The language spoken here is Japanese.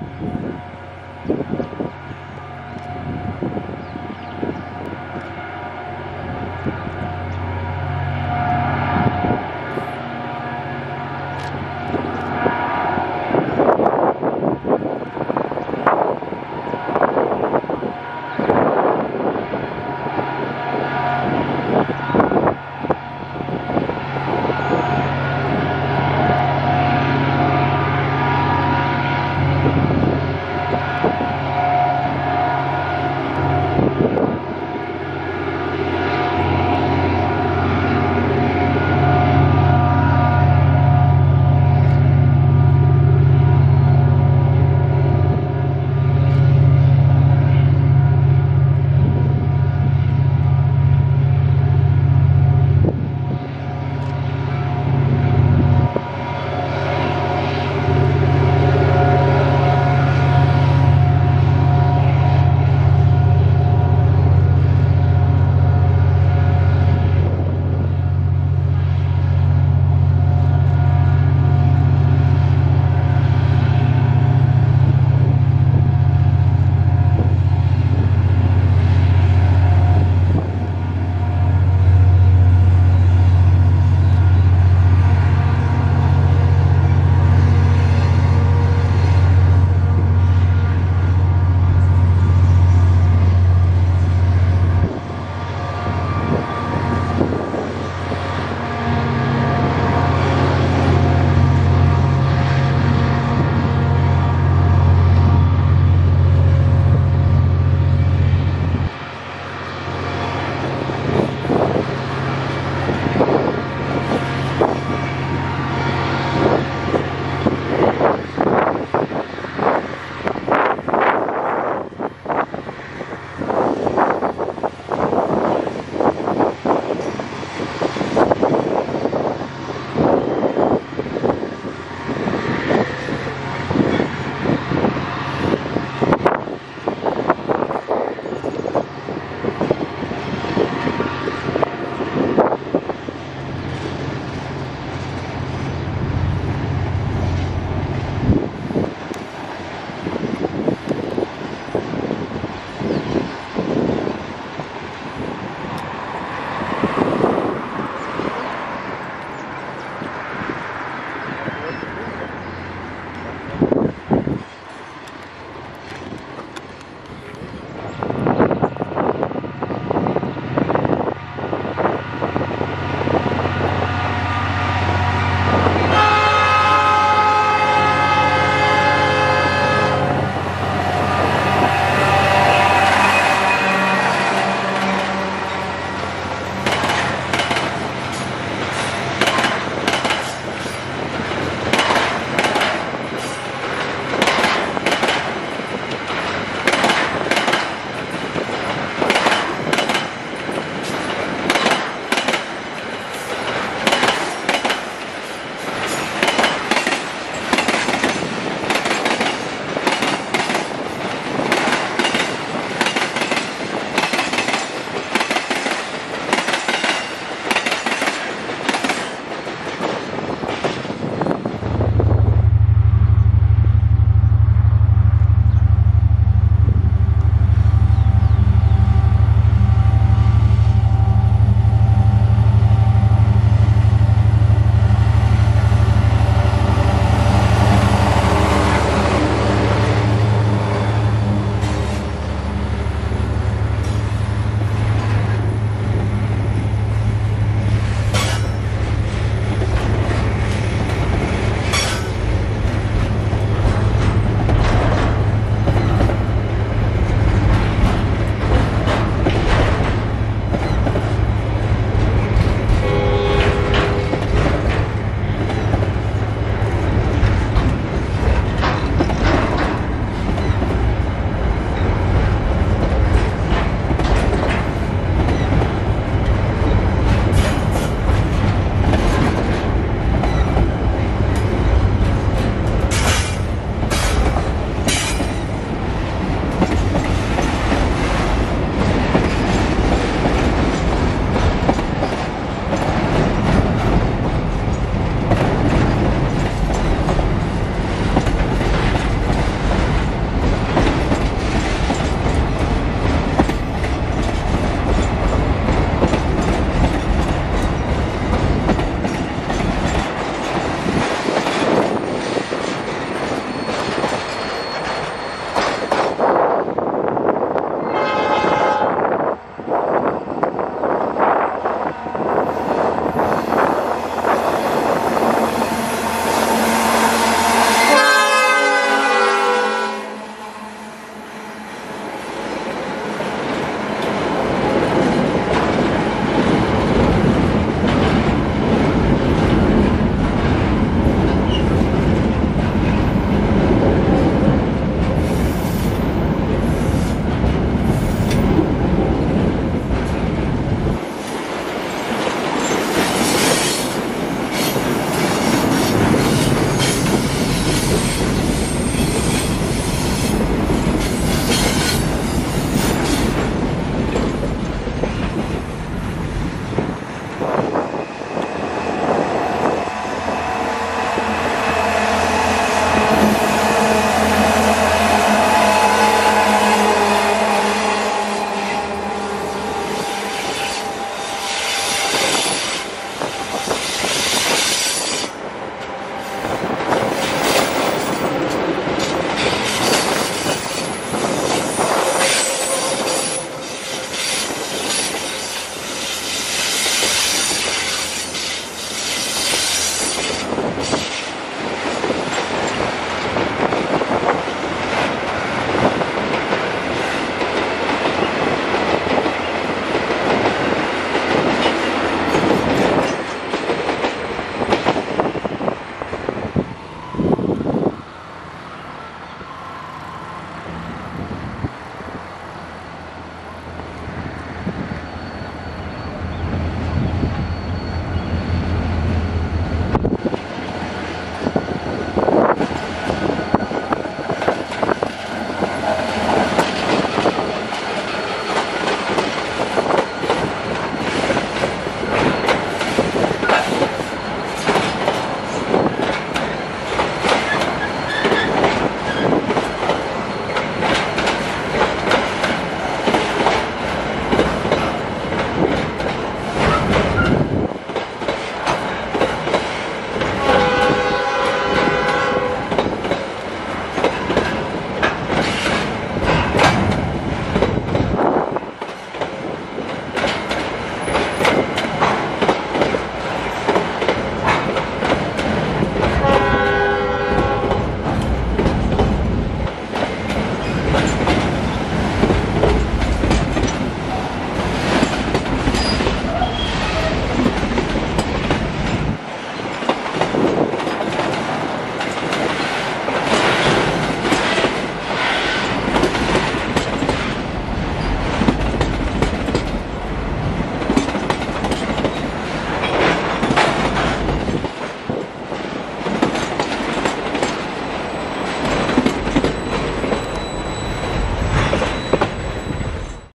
はい。